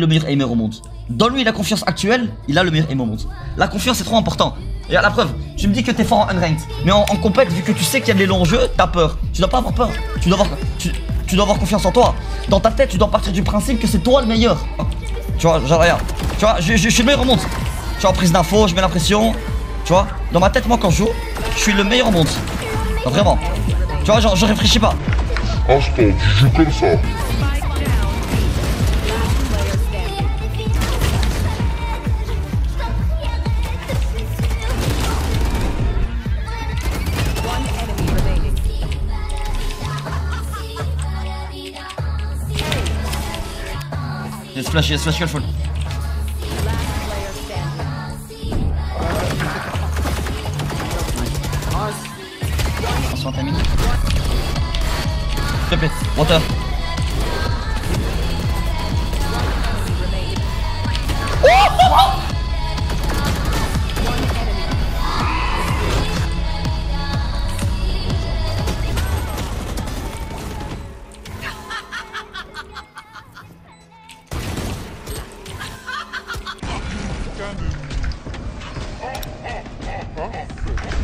le meilleur aimer au monde. Donne-lui la confiance actuelle, il a le meilleur aimer au monde. La confiance c'est trop important. Et à la preuve, tu me dis que t'es fort en unranked, mais en, en compète, vu que tu sais qu'il y a des longs jeux, t'as peur. Tu dois pas avoir peur. Tu dois avoir, tu, tu dois avoir confiance en toi. Dans ta tête, tu dois partir du principe que c'est toi le meilleur. Tu vois, genre regarde. Tu vois, je, je- suis le meilleur au monde. Tu vois, prise d'info, je mets la pression. Tu vois, dans ma tête, moi quand je joue, je suis le meilleur au monde. Vraiment. Tu vois, genre, je réfléchis pas. Instant, tu joues comme ça. Flash, yes, flash, careful. Last player standing. Attention. S'il te plaît, water. oh Huh?